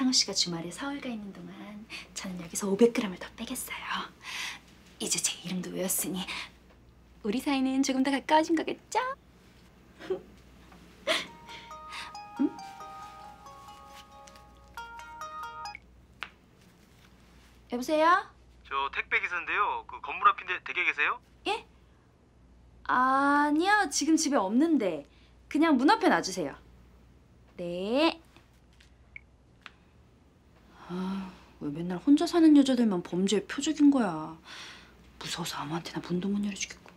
상우 씨가 주말에 서울 가 있는 동안 저는 여기서 500g을 더 빼겠어요. 이제 제 이름도 외웠으니 우리 사이는 조금 더 가까워진 거겠죠? 응? 여보세요? 저 택배 기사인데요. 그 건물 앞인데 댁에 계세요? 예? 아니요, 지금 집에 없는데 그냥 문 앞에 놔주세요. 네. 아, 왜 맨날 혼자 사는 여자들만 범죄의 표적인 거야. 무서워서 아무한테나 못 열어주겠고.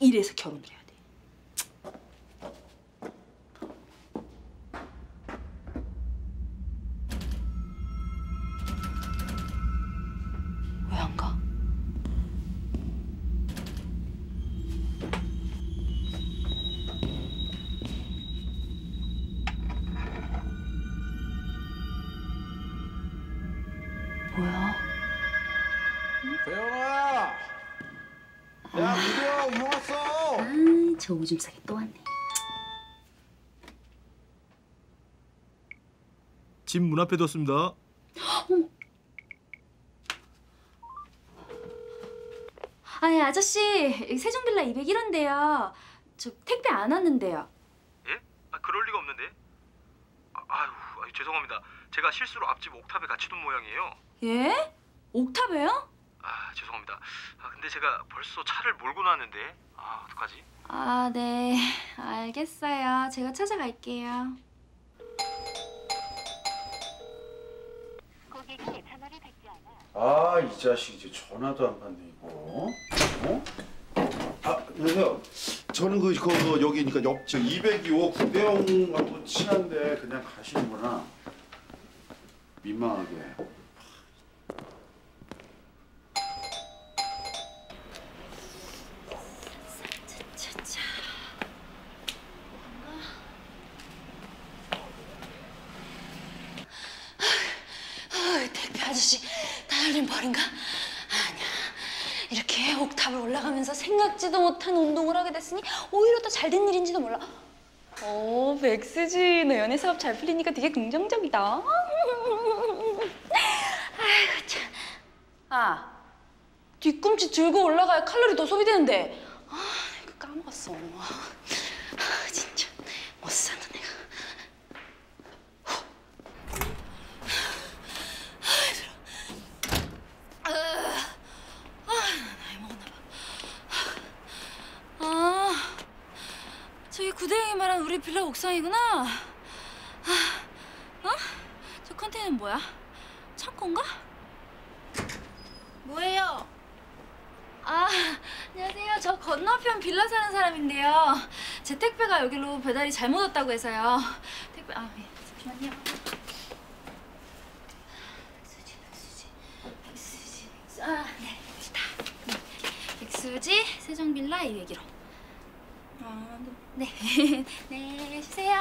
이래서 결혼을 해야 돼. 배영아! 야, 무려 형 왔어! 아, 저 오줌 싸게 또 왔네. 집 문 앞에 뒀습니다. 아니 아저씨 세종빌라 201호인데요. 저 택배 안 왔는데요. 예? 아, 그럴 리가 없는데. 아, 아유, 아유, 죄송합니다. 제가 실수로 앞집 옥탑에 같이 둔 모양이에요. 예? 옥탑에요? 아, 죄송합니다. 아, 근데 제가 벌써 차를 몰고 나왔는데. 아, 어떡하지? 아 네. 알겠어요. 제가 찾아갈게요. 아, 이 자식 이제 전화도 안 받네, 이거. 어? 아, 여보세요. 저는 그, 그 여기니까 옆집 202호 구대영하고 친한데 그냥 가시는구나. 민망하게. 차차. 아, 택배 아저씨 나를 버린가? 아니야. 이렇게 옥탑을 올라가면서 생각지도 못한 운동을 하게 됐으니 오히려 더 잘 된 일인지도 몰라. 오, 백수지. 너 연애 사업 잘 풀리니까 되게 긍정적이다. 아이고 참. 아, 뒤꿈치 들고 올라가야 칼로리 더 소비되는데. 아, 이거 까먹었어. 아, 진짜 못 산다 내가. 나이 먹었나 봐. 아, 구대영이 말한 우리 빌라 옥상이구나. 아, 어? 저 컨테이너는 뭐야? 창고인가? 뭐예요? 아, 안녕하세요. 저 건너편 빌라 사는 사람인데요. 제 택배가 여기로 배달이 잘못 왔다고 해서요. 택배, 아, 예, 잠시만요. 백수지, 백수지, 백수지, 백수. 아, 네. 네. 백수지, 세종빌라 201호. 아, 네. 네, 주세요.